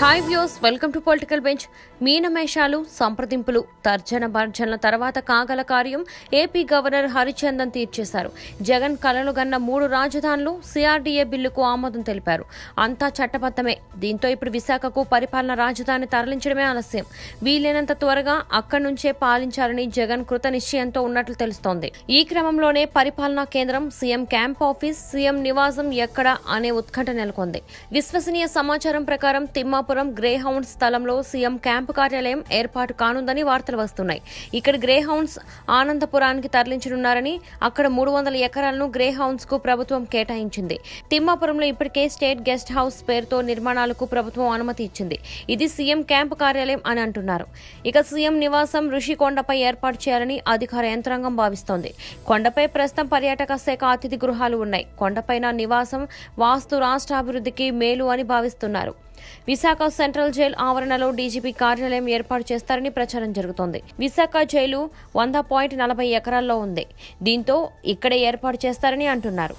Hi views welcome to political bench. మీనమేషాలు సంప్రదింపులు తర్జన భర్జనల తర్వాత కాగల కార్యం ఏపీ గవర్నర్ హరిచందన్ తీర్చేశారు. జగన్ కలలు గన్న మూడు రాజధానులు సిఆర్డీఏ బిల్లుకు ఆమోదం తెలిపారు. అంతా చట్టబద్దమే దీంతో ఇప్పుడు విశాఖకు పరిపాలన రాజధాని తరలించడమే ఆలస్యం. వీలైనంత త్వరగా అక్కడి నుంచే పాలించాలని జగన్ కృత నిశ్చయంతో ఉన్నట్లు తెలుస్తోంది. ఈ క్రమంలోనే పరిపాలనా కేంద్రం సీఎం క్యాంప్ ఆఫీస్ సీఎం నివాసం ఎక్కడ అనే ఉత్కంఠ నెలకొంది. విశ్వసనీయ సమాచారం ప్రకారం తిమ్మ గ్రే హౌండ్స్ స్థలంలో సీఎం క్యాంపు కార్యాలయం ఏర్పాటు కానుందని వార్తలు వస్తున్నాయి. ఇక్కడ గ్రే హౌండ్స్ ఆనందపురానికి తరలించనున్నారని అక్కడ మూడు వందల ఎకరాలను గ్రే హౌండ్స్కు ప్రభుత్వం కేటాయించింది. తిమ్మాపురంలో ఇప్పటికే స్టేట్ గెస్ట్ హౌస్ పేరుతో నిర్మాణాలకు ప్రభుత్వం అనుమతి ఇచ్చింది. ఇది సీఎం క్యాంపు కార్యాలయం అని అంటున్నారు. ఇక సీఎం నివాసం ఋషికొండపై ఏర్పాటు చేయాలని అధికార యంత్రాంగం భావిస్తోంది. కొండపై ప్రస్తుతం పర్యాటక శాఖ అతిథి గృహాలు ఉన్నాయి. కొండపైన నివాసం వాస్తు రాష్ట్ర అభివృద్ధికి మేలు అని భావిస్తున్నారు. విశాఖ సెంట్రల్ జైలు ఆవరణలో డీజీపీ కార్యాలయం ఏర్పాటు చేస్తారని ప్రచారం జరుగుతోంది. విశాఖ జైలు వంద పాయింట్ నలభై ఎకరాల్లో ఉంది. దీంతో ఇక్కడే ఏర్పాటు చేస్తారని అంటున్నారు.